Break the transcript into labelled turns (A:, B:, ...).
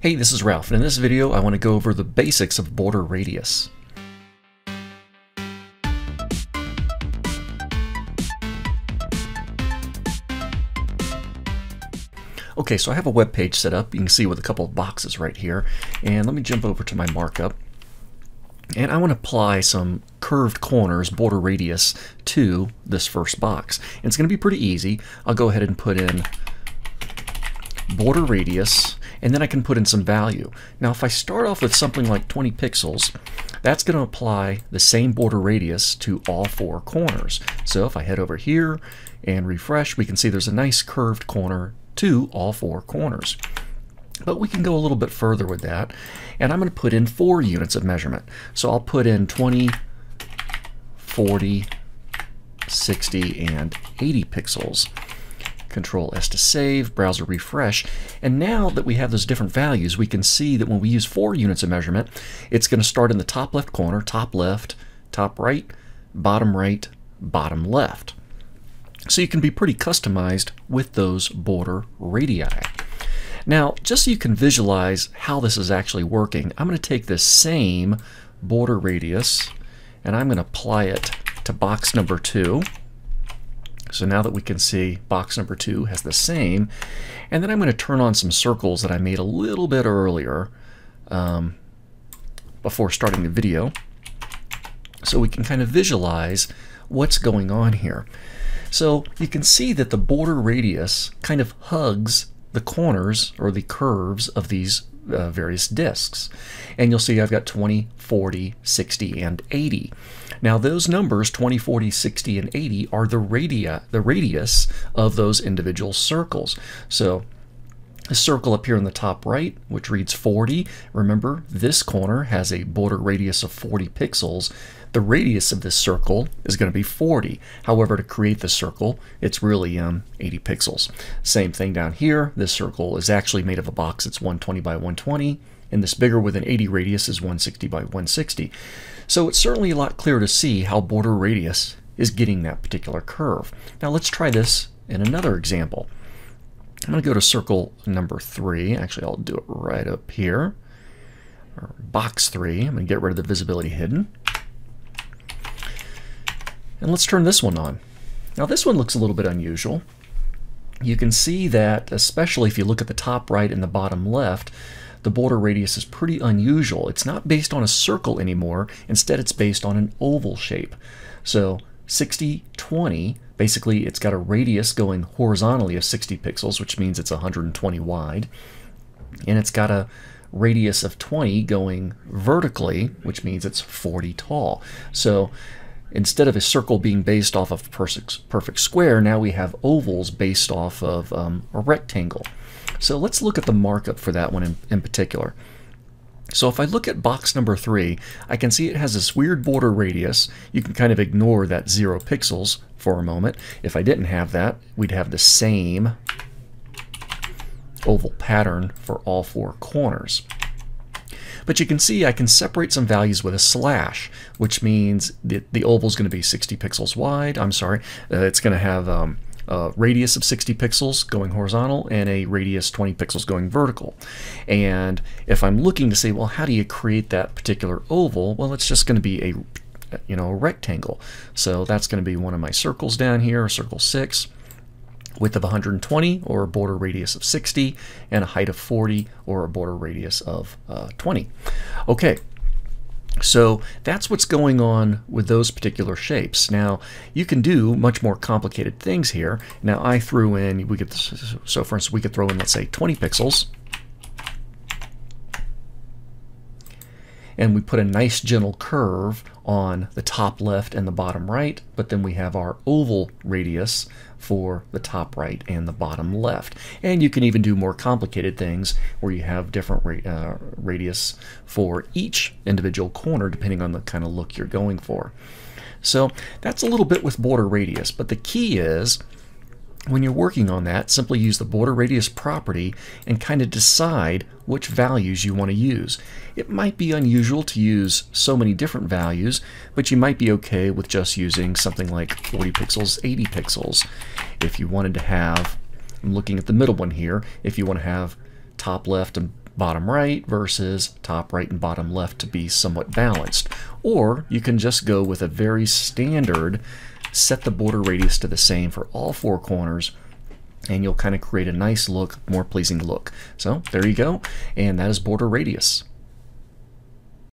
A: Hey, this is Ralph, and in this video I want to go over the basics of border radius. Okay, so I have a web page set up. You can see with a couple of boxes right here. And let me jump over to my markup. And I want to apply some curved corners, border radius, to this first box. And it's going to be pretty easy. I'll go ahead and put in border radius, and then I can put in some value. Now if I start off with something like 20 pixels, that's going to apply the same border radius to all four corners. So if I head over here and refresh, we can see there's a nice curved corner to all four corners. But we can go a little bit further with that, and I'm going to put in four units of measurement. So I'll put in 20, 40, 60, and 80 pixels. Control S to save, browser refresh, and now that we have those different values, we can see that when we use four units of measurement, it's going to start in the top left corner, top left, top right, bottom right, bottom left. So you can be pretty customized with those border radii. Now, just so you can visualize how this is actually working, I'm going to take this same border radius and I'm going to apply it to box number two. So now that we can see box number two has the same, and then I'm going to turn on some circles that I made a little bit earlier um, before starting the video so we can kind of visualize what's going on here. So you can see that the border radius kind of hugs the corners or the curves of these uh, various disks. And you'll see I've got 20, 40, 60, and 80. Now those numbers, 20, 40, 60, and 80, are the, radii, the radius of those individual circles. So a circle up here in the top right, which reads 40. Remember, this corner has a border radius of 40 pixels. The radius of this circle is going to be 40. However, to create the circle, it's really um, 80 pixels. Same thing down here. This circle is actually made of a box It's 120 by 120, and this bigger with an 80 radius is 160 by 160. So it's certainly a lot clearer to see how border radius is getting that particular curve. Now let's try this in another example. I'm going to go to circle number three. Actually, I'll do it right up here. Or box three. I'm going to get rid of the visibility hidden. And let's turn this one on. Now this one looks a little bit unusual. You can see that, especially if you look at the top right and the bottom left, the border radius is pretty unusual. It's not based on a circle anymore. Instead, it's based on an oval shape. So 60, 20, basically it's got a radius going horizontally of 60 pixels, which means it's 120 wide. And it's got a radius of 20 going vertically, which means it's 40 tall. So instead of a circle being based off of perfect, perfect square, now we have ovals based off of um, a rectangle. So let's look at the markup for that one in, in particular. So if I look at box number three, I can see it has this weird border radius. You can kind of ignore that zero pixels for a moment. If I didn't have that, we'd have the same oval pattern for all four corners. But you can see I can separate some values with a slash, which means that the oval is going to be 60 pixels wide. I'm sorry, uh, it's going to have um, a radius of 60 pixels going horizontal and a radius 20 pixels going vertical. And if I'm looking to say, well, how do you create that particular oval? Well, it's just going to be a you know, a rectangle. So that's going to be one of my circles down here, circle 6 width of 120 or a border radius of 60 and a height of 40 or a border radius of uh, 20. Okay, so that's what's going on with those particular shapes. Now you can do much more complicated things here. Now I threw in, we could, so for instance we could throw in let's say 20 pixels and we put a nice gentle curve on the top left and the bottom right, but then we have our oval radius for the top right and the bottom left. And you can even do more complicated things where you have different uh, radius for each individual corner depending on the kind of look you're going for. So that's a little bit with border radius, but the key is when you're working on that, simply use the border radius property and kind of decide which values you want to use. It might be unusual to use so many different values, but you might be okay with just using something like 40 pixels, 80 pixels. If you wanted to have, I'm looking at the middle one here, if you want to have top left and bottom right versus top right and bottom left to be somewhat balanced. Or you can just go with a very standard, set the border radius to the same for all four corners, and you'll kind of create a nice look, more pleasing look. So there you go, and that is border radius.